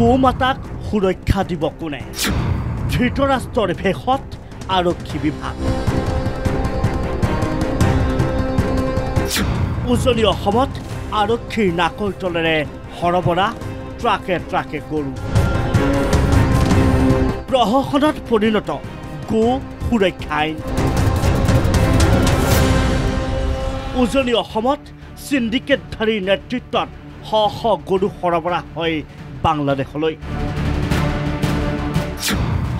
গৌ মাতাক সুৰক্ষা দিব কোনে? ধৃতৰাষ্ট্ৰৰ ভেষত আৰক্ষী বিভাগ। উজনি অসমত আৰক্ষীৰ নাকৰ তলেৰে সৰবৰাহ ট্ৰাকে ট্ৰাকে গৰু। প্ৰহসনত পৰিণত গো সুৰক্ষা আইন উজনি অসমত চিণ্ডিকেটধাৰীৰ নেতৃত্বত শ শ গৰু সৰবৰাহ হয় বাংলাদেশলৈ।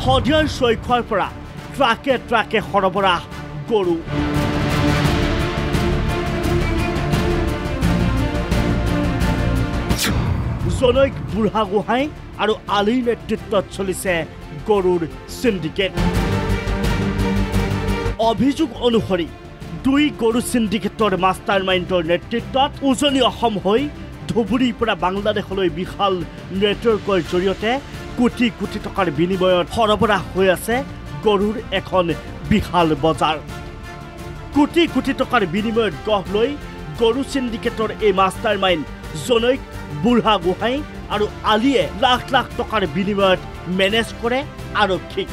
শদিয়াৰ চৈখোৱাৰ পৰা ট্ৰাকে ট্ৰাকে সৰবৰাহ গৰু। জনৈক বুঢ়াগোহাঁই আৰু আলিৰ নেতৃত্বত চলিছে গৰুৰ চিণ্ডিকেট অভিযোগ অনুসৰি দুই গৰু চিণ্ডিকেটৰ মাষ্টাৰ মাইণ্ডৰ নেতৃত্বত উজনি অসম হৈ ধুবুৰীৰ পৰা বাংলাদেশলৈ বিশাল নেটৱৰ্কৰ জৰিয়তে কোটি কোটি টকাৰ বিনিময়ত সৰবৰাহ হৈ আছে গৰুৰ এখন বিশাল বজাৰ। কোটি কোটি টকাৰ বিনিময়ত গঢ় লৈ গৰু চিণ্ডিকেটৰ এই মাষ্টাৰ মাইণ্ড জনৈক বুঢ়া গোহাঁই আৰু আলিয়ে লাখ লাখ টকাৰ বিনিময়ত মেনেজ কৰে আৰক্ষীক।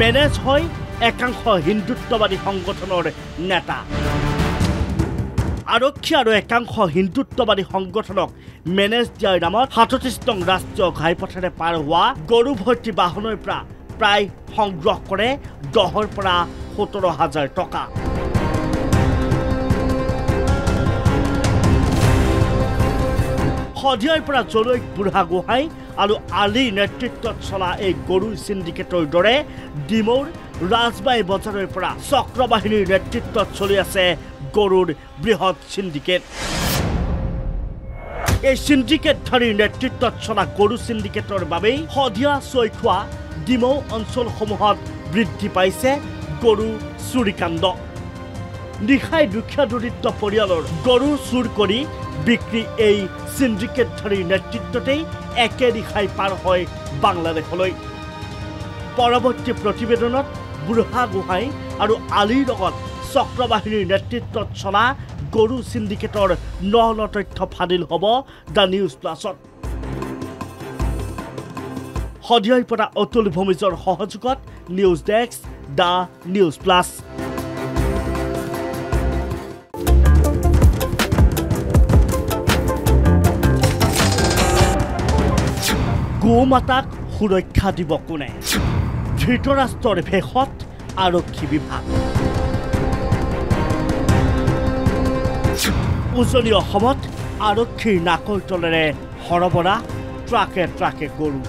মেনেজ হয় একাংশ হিন্দুত্ববাদী সংগঠনৰ নেতা। আৰক্ষী আৰু একাংশ হিন্দুত্ববাদী সংগঠনক মেনেজ দিয়াৰ নামত সাতত্ৰিছ নং ৰাষ্ট্ৰীয় ঘাইপথেৰে পাৰ হোৱা গৰু ভৰ্তি বাহনৰ পৰা প্ৰায় সংগ্ৰহ কৰে দহৰ পৰা সোতৰ হাজাৰ টকা। শদিয়াৰ পৰা জনৈক বুঢ়া গোহাঁই আৰু আলিৰ নেতৃত্বত চলা এই গৰু চিণ্ডিকেটৰ দৰে ডিমৌৰ ৰাজবাই বজাৰৰ পৰা চক্ৰবাহিনীৰ নেতৃত্বত চলি আছে গৰুৰ বৃহৎ চিণ্ডিকেট এই চিণ্ডিকেটধাৰীৰ নেতৃত্বত চলা গৰু চিণ্ডিকেটৰ বাবেই শদিয়া চৈখোৱা ডিমৌ অঞ্চলসমূহত বৃদ্ধি পাইছে গৰু চুৰিকাণ্ড। নিশাই দুখীয়া দৰিদ্ৰ পৰিয়ালৰ গৰু চুৰ কৰি বিক্ৰী এই চিণ্ডিকেটধাৰীৰ নেতৃত্বতেই একে নিশাই পাৰ হয় বাংলাদেশলৈ। পৰৱৰ্তী প্ৰতিবেদনত বুঢ়া গোহাঁই আৰু আলিৰ লগত চক্ৰবাহিনীৰ নেতৃত্বত চলা গৰু চিণ্ডিকেটৰ ন ন তথ্য ফাদিল হ'ব দ্য নিউজ প্লাছত। শদিয়াৰ পৰা অতুল ভূমিজৰ সহযোগত news desk the news plus. গৌ মাতাক সুৰক্ষা দিব কোনে? ধৃতৰাষ্ট্ৰৰ ভেষত আৰক্ষী বিভাগ। উজনি অসমত আৰক্ষীৰ নাকৰ তলেৰে সৰবৰাহ ট্ৰাকে ট্ৰাকে গৰু।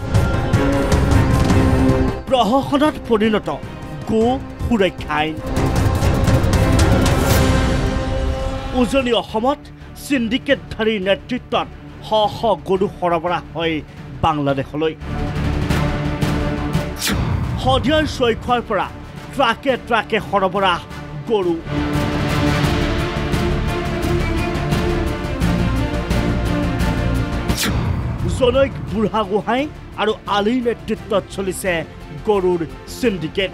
প্ৰহসনত পৰিণত গো সুৰক্ষা আইন। উজনি অসমত চিণ্ডিকেটধাৰীৰ নেতৃত্বত শ শ গৰু সৰবৰাহ হয় বাংলাদেশলৈ। শদিয়াৰ চৈখোৱাৰ পৰা ট্ৰাকে ট্ৰাকে সৰবৰাহ গৰু। জনৈক বুঢ়া গোহাঁই আৰু আলিৰ নেতৃত্বত চলিছে গৰুৰ চিণ্ডিকেট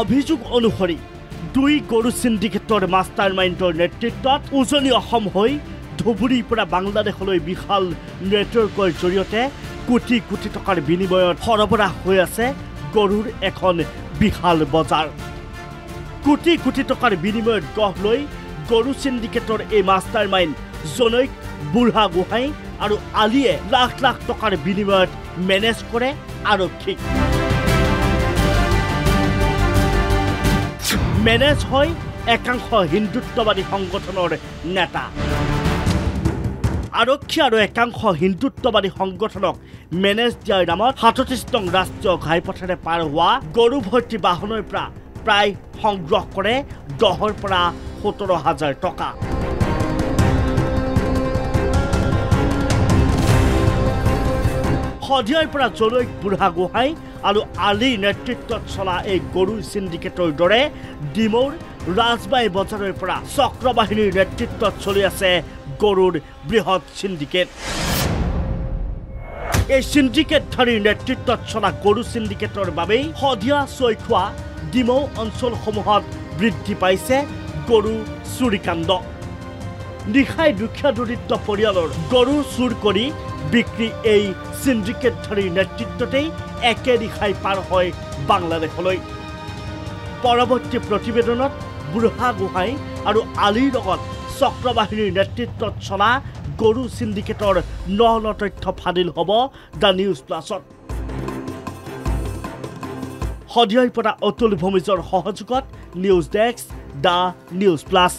অভিযোগ অনুসৰি দুই গৰু চিণ্ডিকেটৰ মাষ্টাৰ মাইণ্ডৰ নেতৃত্বত উজনি অসম হৈ ধুবুৰীৰ পৰা বাংলাদেশলৈ বিশাল নেটৱৰ্কৰ জৰিয়তে কোটি কোটি টকাৰ বিনিময়ত সৰবৰাহ হৈ আছে গৰুৰ এখন বিশাল বজাৰ। কোটি কোটি টকাৰ বিনিময়ত গঢ় লৈ গৰু চিণ্ডিকেটৰ এই মাষ্টাৰ মাইণ্ড জনৈক বুঢ়া গোহাঁই আৰু আলিয়ে লাখ লাখ টকাৰ বিনিময়ত মেনেজ কৰে আৰক্ষীক মেনেজ হয় একাংশ হিন্দুত্ববাদী সংগঠনৰ নেতা। আৰক্ষী আৰু একাংশ হিন্দুত্ববাদী সংগঠনক মেনেজ দিয়াৰ নামত সাতত্ৰিছ নং ৰাষ্ট্ৰীয় ঘাইপথেৰে পাৰ হোৱা গৰু ভৰ্তি বাহনৰ পৰা প্ৰায় সংগ্ৰহ কৰে দহৰ পৰা সোতৰ হাজাৰ টকা। শদিয়াৰ পৰা জনৈক বুঢ়া গোহাঁই আৰু আলিৰ নেতৃত্বত চলা এই গৰু চিণ্ডিকেটৰ দৰে ডিমৌৰ ৰাজবাই বজাৰৰ পৰা চক্ৰবাহিনীৰ নেতৃত্বত চলি আছে গৰুৰ বৃহৎ চিণ্ডিকেট এই চিণ্ডিকেটধাৰীৰ নেতৃত্বত চলা গৰু চিণ্ডিকেটৰ বাবেই শদিয়া চৈখোৱা ডিমৌ অঞ্চলসমূহত বৃদ্ধি পাইছে গৰু চুৰিকাণ্ড। নিশাই দুখীয়া দৰিদ্ৰ পৰিয়ালৰ গৰু চুৰ কৰি বিক্ৰী এই চিণ্ডিকেটধাৰীৰ নেতৃত্বতেই একে নিশাই পাৰ হয় বাংলাদেশলৈ। পৰৱৰ্তী প্ৰতিবেদনত বুঢ়া গোহাঁই আৰু আলিৰ লগত চক্ৰবাহিনীৰ নেতৃত্বত চলা গৰু চিণ্ডিকেটৰ ন ন তথ্য ফাদিল হ'ব দ্য নিউজ প্লাছত। সদিয়াই পৰা অতুল ভূমিজৰ সহযোগত news desk the news plus.